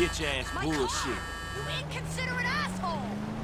bitch-ass bullshit. God, You inconsiderate asshole!